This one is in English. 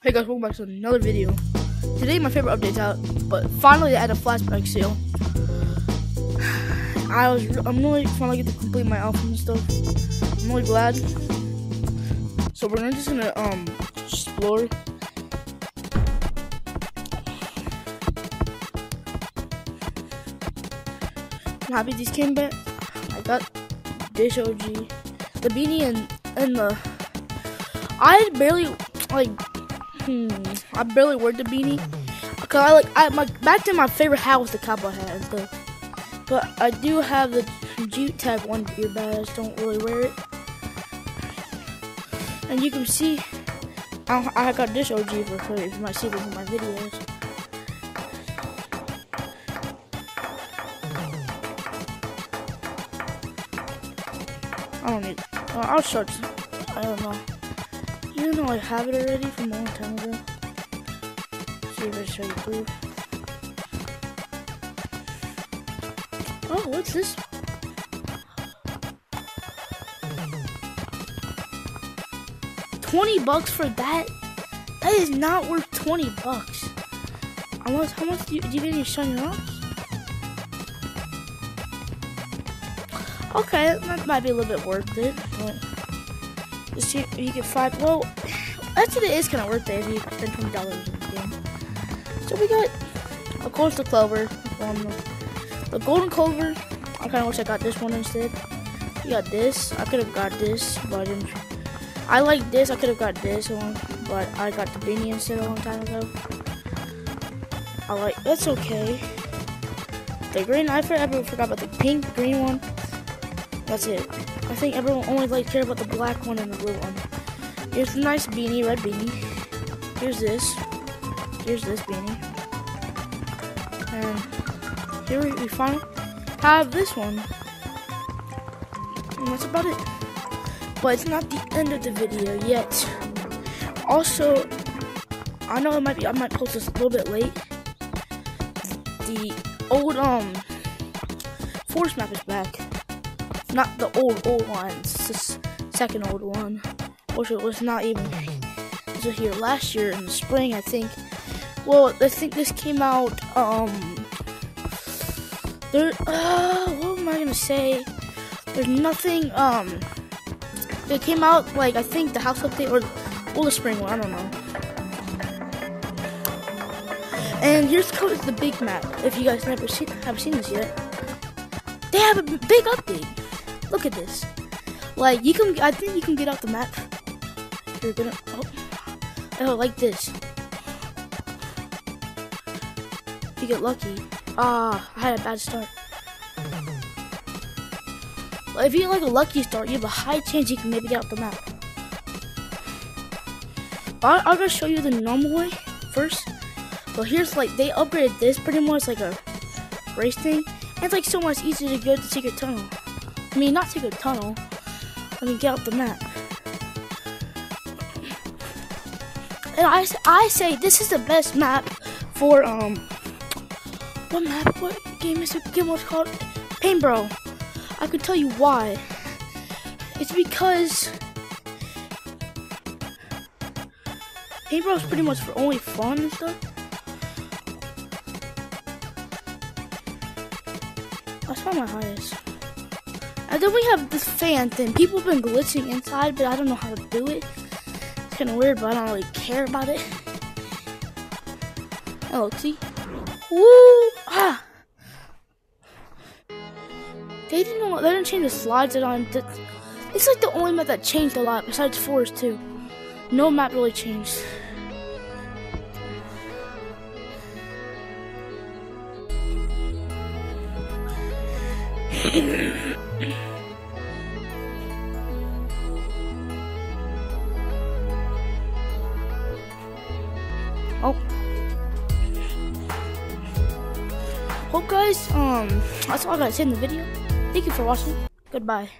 Hey guys, welcome back to another video. Today my favorite update's out, but finally I had a flashback sale. I was I'm really finally get to complete my album and stuff. I'm really glad. So we're just gonna um explore. I'm happy these came back. I got Dish OG, the beanie and and the I barely like Hmm, I barely wear the beanie. Cause I like I my back then my favorite hat was the cowboy hat and stuff. But I do have the Jute Tag one beer, but I just don't really wear it. And you can see I, I got this OG for free. You might see this in my videos. I don't need. I'll show you. I don't know. You know I have it already from a long time ago. See if I show you proof. Oh, what's this? Twenty bucks for that? That is not worth twenty bucks. How much? How much do you, do you get any shiny rocks? Okay, that might be a little bit worth it. But see if you get five. Well, actually, it is kind of worth it if you spend twenty dollars in the game. So we got, of course, the clover. Um, the golden clover. I kind of wish I got this one instead. You got this. I could have got this, but I didn't. I like this. I could have got this one, but I got the beanie instead a long time ago. I like. That's okay. The green. I forgot about the pink, green one. That's it. I think everyone only like care about the black one and the blue one. Here's the nice beanie, red beanie. Here's this. Here's this beanie. And here we, finally have this one. And that's about it. But it's not the end of the video yet. Also, I know it might be I might post this a little bit late. The old um force map is back not the old old one. It's the second old one, which it was not even was here last year in the spring, I think. Well, I think this came out. Um, there. Uh, what am I gonna say? There's nothing. Um, it came out like I think the house update or or the spring one. I don't know. And here's code the big map. If you guys never seen have seen this yet, they have a big update. Look at this. Like, you can, I think you can get off the map. You're gonna, oh, oh like this. If You get lucky. Ah, I had a bad start. If you get like a lucky start, you have a high chance you can maybe get off the map. But I'll just show you the normal way first. So here's like, they upgraded this pretty much like a race thing. And it's like so much easier to go to secret tunnel. I mean, not a tunnel. Let me get out the map. And I, I say this is the best map for, um, what map, what game is it, game was called? Paintbrawl. I could tell you why. It's because Paintbrawl is pretty much for only fun and stuff. That's not my highest. And then we have this fan thing. People have been glitching inside, but I don't know how to do it. It's kind of weird, but I don't really care about it. Oh? Woo! Ah! They didn't know, they didn't change the slides at all. It's like the only map that changed a lot, besides Forest 2. No map really changed. Oh. Hope guys, um, that's all I gotta say in the video. Thank you for watching. Goodbye.